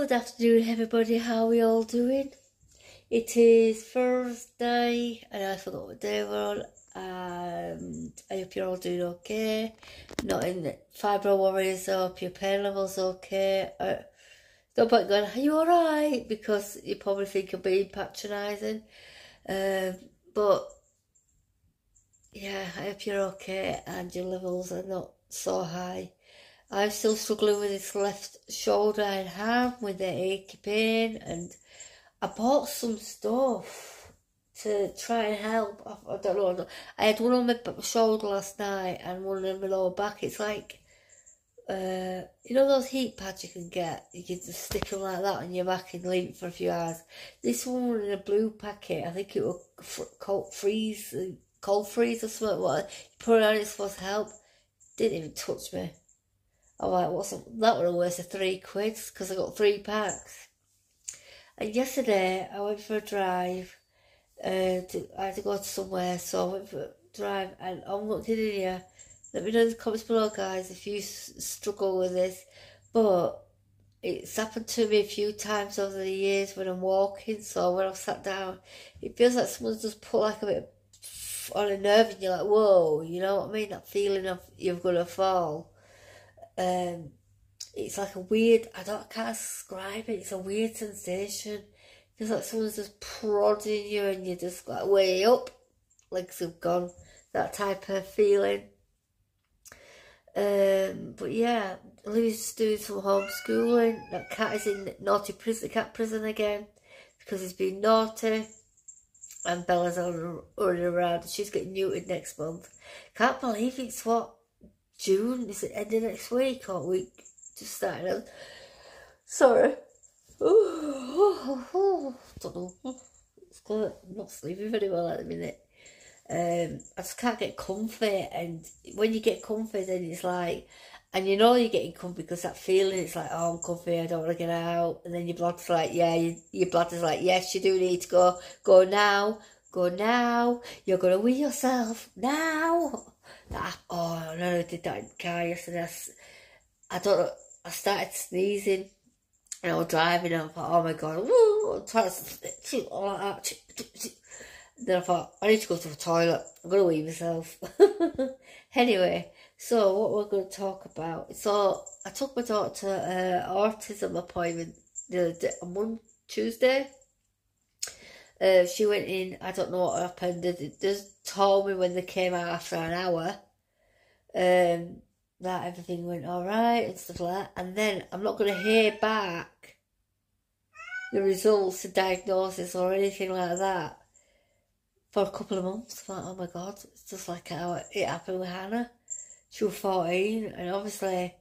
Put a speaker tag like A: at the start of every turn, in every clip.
A: Good afternoon, everybody. How are we all doing? It is Thursday, and I forgot what day we're on. And I hope you're all doing okay. Not in the fibro warriors. I hope your pain level's okay. Uh, no point going, are you alright? Because you probably think I'm being patronising. Um, but yeah, I hope you're okay and your levels are not so high. I'm still struggling with this left shoulder and arm with the achy pain and I bought some stuff to try and help. I, I don't know. I had one on my shoulder last night and one on my lower back. It's like, uh, you know those heat pads you can get? You can just stick them like that on your back and leave for a few hours. This one was in a blue packet. I think it was cold freeze, cold freeze or something. What you put it on, it's supposed to help. Didn't even touch me. Oh, it wasn't that was worth of three quids because I got three packs. And yesterday I went for a drive. Uh, to, I had to go to somewhere, so I went for a drive. And I'm looking in here. Let me know in the comments below, guys, if you struggle with this. But it's happened to me a few times over the years when I'm walking. So when I've sat down, it feels like someone's just put like a bit on a nerve, and you're like, whoa, you know what I mean? That feeling of you're gonna fall. Um, it's like a weird, I don't, I can't describe it, it's a weird sensation. It's like someone's just prodding you and you're just like way up, legs have gone, that type of feeling. Um, but yeah, Louis doing some homeschooling. That cat is in naughty prison, cat prison again because he's been naughty. And Bella's on running around. She's getting neutered next month. Can't believe it's what June? Is it ending next week or week just starting? Sorry. Ooh, don't know. It's good. I'm not sleeping very well at the minute. Um, I just can't get comfy, and when you get comfy, then it's like, and you know you're getting comfy because that feeling, it's like, oh, I'm comfy, I don't want to get out, and then your blood's like, yeah, you, your blood is like, yes, you do need to go, go now, go now, you're gonna wee yourself now. That, oh, I know I did that in the car yesterday. I, I don't know, I started sneezing and I was driving and I thought, oh my god, woo, trying to all that. Then I thought, I need to go to the toilet. I'm going to wee myself. anyway, so what we're going to talk about. So I took my daughter to an autism appointment the day, on Tuesday. Uh, she went in, I don't know what happened. They just told me when they came out after an hour um, that everything went alright and stuff like that. And then I'm not going to hear back the results, the diagnosis, or anything like that for a couple of months. I like, oh my god, it's just like how it happened with Hannah. She was 14, and obviously,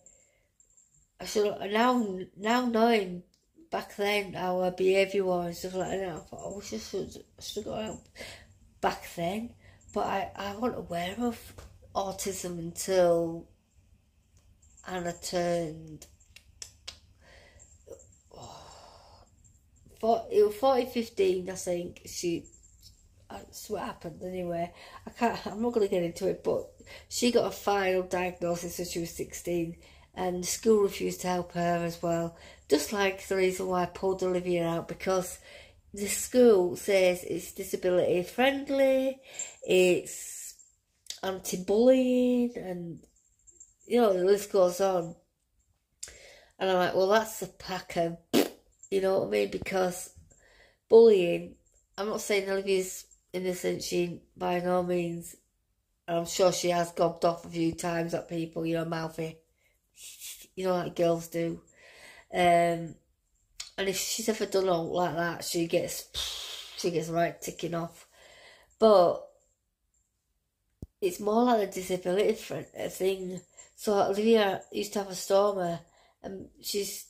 A: I should now now knowing back then her behaviour was stuff like that. I thought, wish I should, got out back then. But I, I wasn't aware of autism until Anna turned. Oh, it was 40, 15, I think. She, that's what happened anyway. I can't, I'm not going to get into it, but she got a final diagnosis when she was 16 and school refused to help her as well. Just like the reason why I pulled Olivia out because the school says it's disability friendly, it's anti-bullying, and you know the list goes on. And I'm like, well, that's a pack of, you know what I mean? Because bullying, I'm not saying Olivia's innocent. She by no means. I'm sure she has gobbed off a few times at people, you know, mouthy you know, like girls do. Um, and if she's ever done all like that, she gets she gets right ticking off. But it's more like a disability thing. So Olivia used to have a stoma, and she's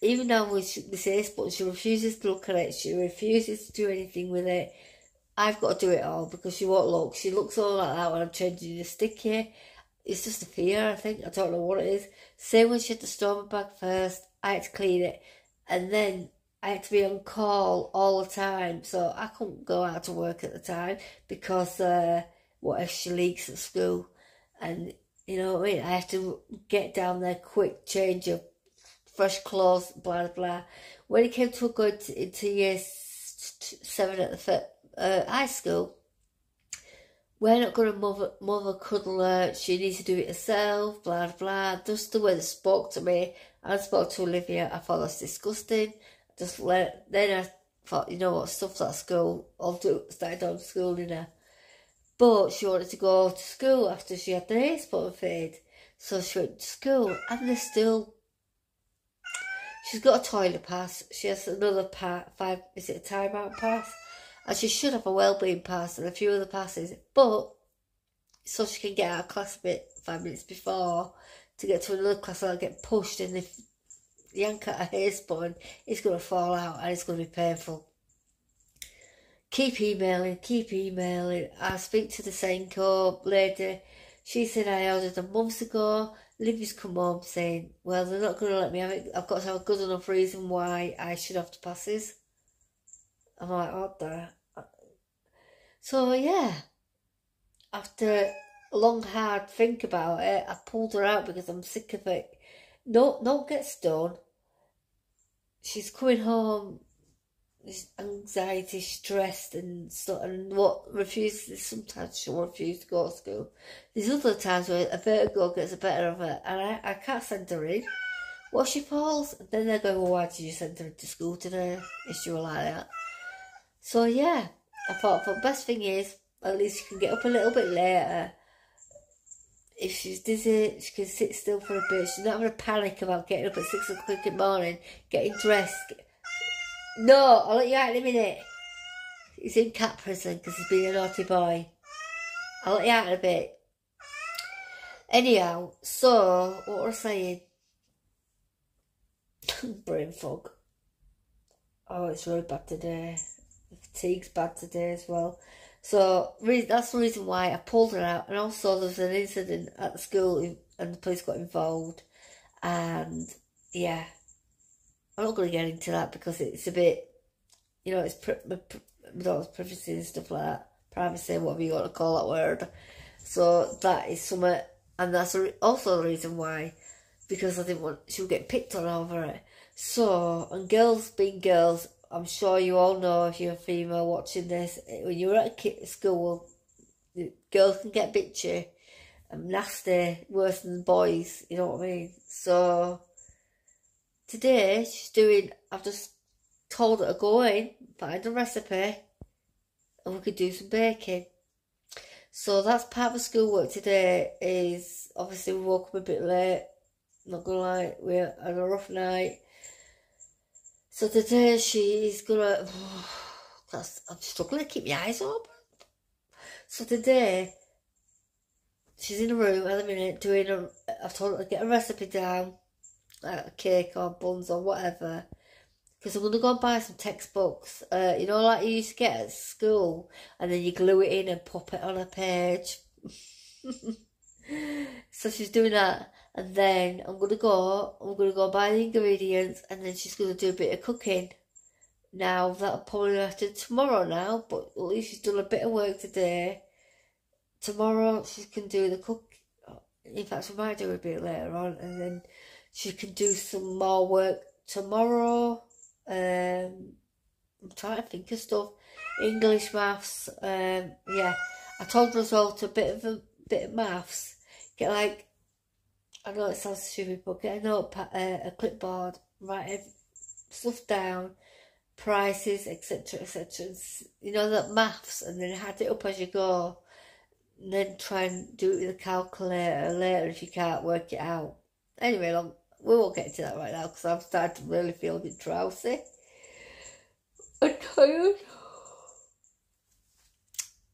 A: even now with this ace button, she refuses to look at it. She refuses to do anything with it. I've got to do it all because she won't look. She looks all like that when I'm changing the sticky it's just a fear, I think. I don't know what it is. Same when she had the stoma bag first, I had to clean it. And then I had to be on call all the time. So I couldn't go out to work at the time because uh, what if she leaks at school? And you know what I mean? I had to get down there quick, change her, fresh clothes, blah, blah. When it came to going to, into year seven at the uh, high school, we're not going to mother, mother cuddle her, she needs to do it herself, blah, blah. Just the way they spoke to me, I spoke to Olivia, I thought that's disgusting. Just let, then I thought, you know what, stuff's at school, I'll do, started on school in her. But she wanted to go to school after she had the hair spot fade. So she went to school and they're still She's got a toilet pass. She has another pa- five. Is it a timeout pass? And she should have a well-being pass and a few other passes. But so she can get out of class a bit five minutes before to get to another class and get pushed. And if yank at her hair spun, it's going to fall out and it's going to be painful. Keep emailing, keep emailing. I speak to the same SENCO lady. She said I ordered them months ago. Livy's come home saying, well, they're not going to let me have it. I've got to have a good enough reason why I should have to passes. I'm like, what the? So, yeah. After a long, hard think about it, I pulled her out because I'm sick of it. No, don't get stoned. She's coming home anxiety, stressed, and so and what refuses. Sometimes she'll refuse to go to school. There's other times where a vertigo gets the better of her, and I, I can't send her in. What she falls, then they go, "Well, why did you send her to school today?" If she like that. So yeah, I thought the best thing is at least she can get up a little bit later. If she's dizzy, she can sit still for a bit. She's not having a panic about getting up at six o'clock in the morning, getting dressed, no, I'll let you out in a minute. He's in cat prison because he's been a naughty boy. I'll let you out in a bit. Anyhow, so, what was I saying? Brain fog. Oh, it's really bad today. Fatigue's bad today as well. So, that's the reason why I pulled her out. And also, there was an incident at the school and the police got involved. And, yeah, I'm not going to get into that because it's a bit, you know, it's pri- privacy and stuff like that. Privacy, whatever you want to call that word. So that is something, and that's also the reason why, because I didn't want she would get picked on over it. So, and girls being girls, I'm sure you all know if you're a female watching this, when you're at a kid, school, girls can get bitchy and nasty, worse than boys, you know what I mean? So, Today she's doing, I've just told her to go in, find a recipe, and we could do some baking. So that's part of the schoolwork today is, obviously we woke up a bit late, not gonna lie, we had a rough night. So today she's gonna, that's, I'm struggling to keep my eyes open. So today, she's in a room at the minute doing a, I've told her to get a recipe down like a cake or buns or whatever. Because I'm to go and buy some textbooks. Uh, you know, like you used to get at school, and then you glue it in and pop it on a page. so she's doing that. And then I'm to go, I'm to go buy the ingredients, and then she's to do a bit of cooking. Now, that'll probably to tomorrow now, but at least she's done a bit of work today. Tomorrow she can do the cook. In fact, she might do a bit later on, and then she can do some more work tomorrow. Um, I'm trying to think of stuff. English, maths. Um, yeah, I told well a bit of a bit of maths. Get like, I know it sounds stupid, but get a notepad, uh, a clipboard, write stuff down, prices, etc., etc. You know that maths, and then add it up as you go. And then try and do it with a calculator later if you can't work it out. Anyway, long we won't get into that right now because I'm starting to really feel a bit drowsy. I'm tired.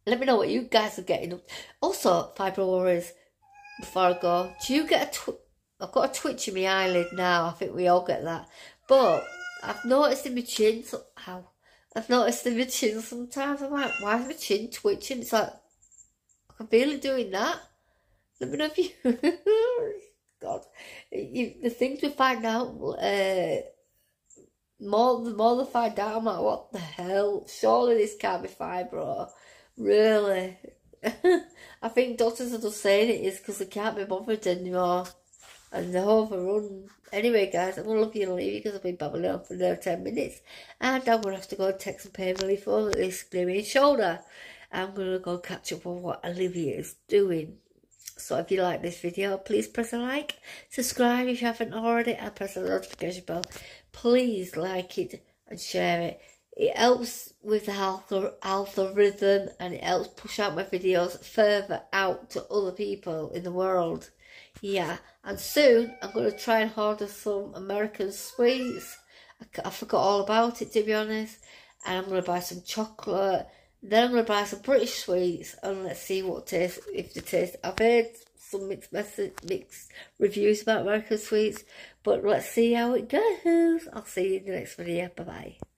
A: Let me know what you guys are getting up. Also, Fibro Warriors, before I go, do you get a tw- I've got a twitch in my eyelid now. I think we all get that. But I've noticed in my chin somehow. I've noticed in my chin sometimes. I'm like, why is my chin twitching? It's like, I can feel it doing that. Let me know if you. God, you, the things we find out, uh, more the more they find out, I'm like, what the hell? Surely this can't be fibro. Really? I think doctors are just saying it is because they can't be bothered anymore. and they're overrun. Anyway, guys, I'm going to love you and leave you because I've been babbling on for now 10 minutes. And I'm going to have to go and take some pain relief for this bleeding shoulder. I'm going to go catch up on what Olivia is doing. So if you like this video, please press a like, subscribe if you haven't already, and press the notification bell. Please like it and share it. It helps with the algorithm and it helps push out my videos further out to other people in the world. Yeah, and soon I'm going to try and order some American sweets. I, I forgot all about it to be honest. And I'm going to buy some chocolate. Then I'm going to buy some British sweets and let's see what taste, if the taste. I've heard some mixed message, mixed reviews about American sweets, but let's see how it goes. I'll see you in the next video. Bye bye.